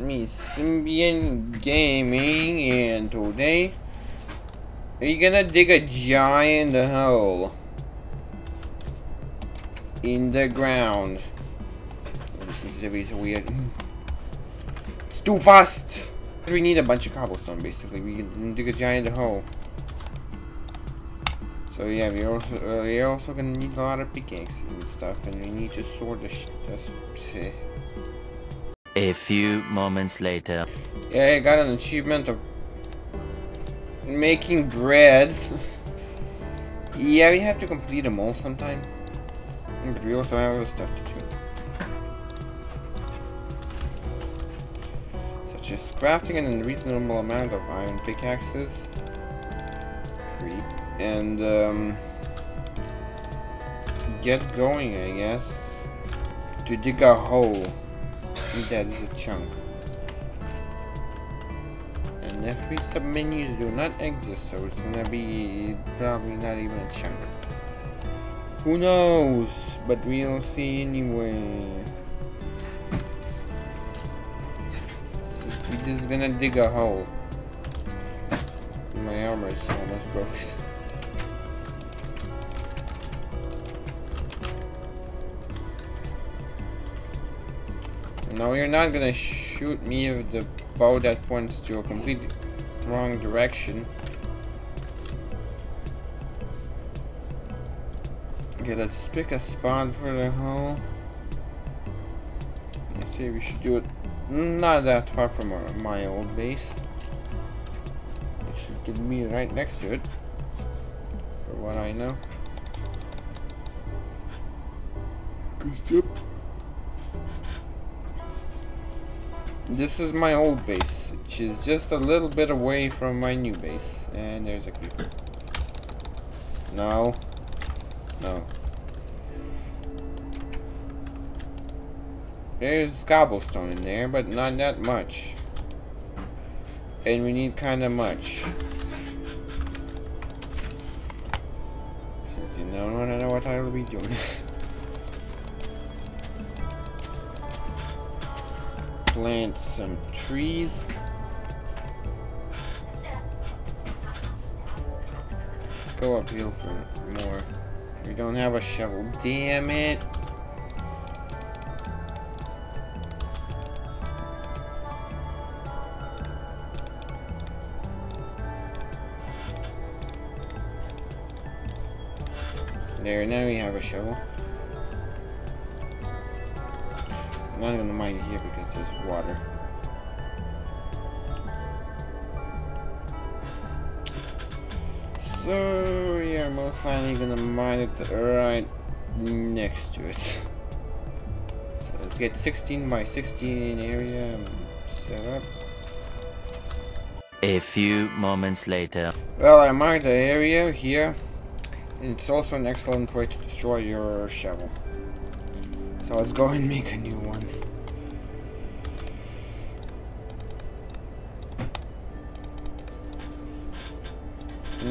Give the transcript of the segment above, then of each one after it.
me, Simbian Gaming, and today we're gonna dig a giant hole in the ground. This is a bit weird. It's too fast! We need a bunch of cobblestone, basically. We can dig a giant hole. So yeah, we're also uh, we're also gonna need a lot of pickaxes and stuff, and we need to store the. A few moments later. Yeah, I got an achievement of making bread. yeah, we have to complete them all sometime. But we also have other stuff to do. Such as crafting an unreasonable amount of iron pickaxes. And, um... Get going, I guess. To dig a hole. That is a chunk. And every submenus do not exist, so it's gonna be probably not even a chunk. Who knows? But we'll see anyway. We're just gonna dig a hole. My armor is almost broken. No, you're not gonna shoot me with the bow that points to a completely wrong direction. Okay, let's pick a spot for the hole. Let's see, we should do it not that far from our, my old base. It should get me right next to it, for what I know. Yep. This is my old base, which is just a little bit away from my new base. And there's a creeper. No. No. There's cobblestone in there, but not that much. And we need kind of much. Since you don't know what I will be doing. plant some trees. Go uphill for more. We don't have a shovel. Damn it. There, now we have a shovel. I'm not gonna mine here because there's water. So yeah, most likely gonna mine it right next to it. So let's get 16 by 16 area set up. A few moments later. Well, I marked the area here. and It's also an excellent way to destroy your shovel. So let's go and make a new one.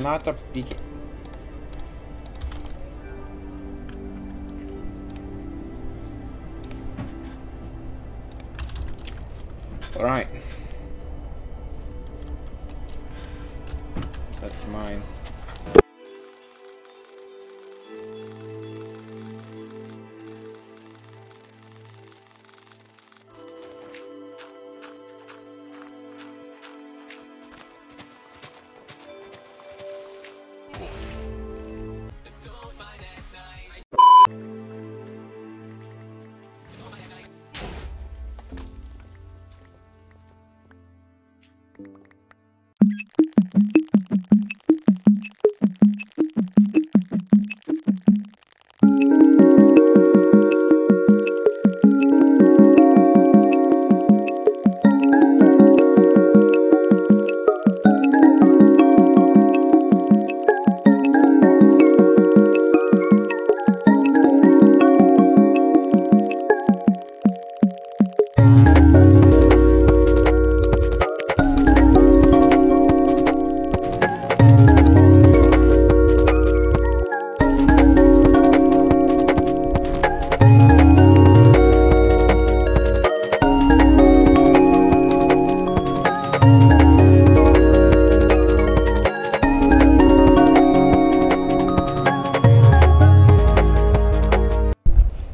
Not a big... Alright. That's mine.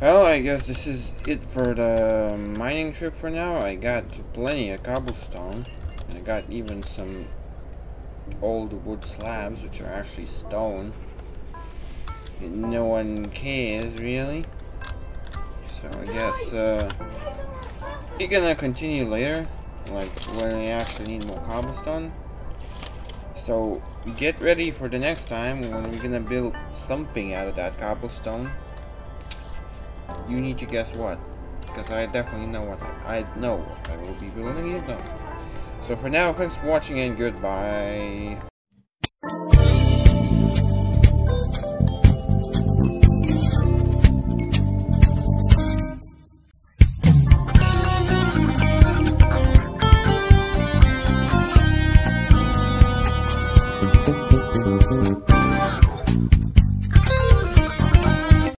Well, I guess this is it for the mining trip for now. I got plenty of cobblestone. And I got even some old wood slabs, which are actually stone. No one cares, really. So I guess uh, you're gonna continue later like when I actually need more cobblestone. So get ready for the next time when we're gonna build something out of that cobblestone. You need to guess what, because I definitely know what I, I know what I will be building. You don't. So for now, thanks for watching and goodbye.